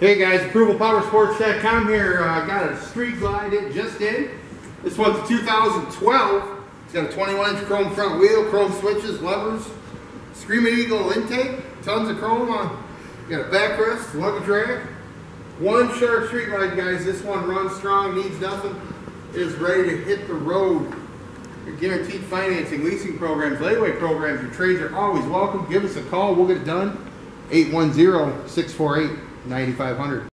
Hey guys, ApprovalPowerSports.com here. Uh, got a Street Glide it just in. This one's a 2012. It's got a 21 inch chrome front wheel, chrome switches, levers, Screaming Eagle intake, tons of chrome on. Got a backrest, luggage rack. One Shark Street Glide, guys. This one runs strong, needs nothing. Is ready to hit the road. Your guaranteed financing, leasing programs, layaway programs, your trades are always welcome. Give us a call, we'll get it done. 810 648 9500.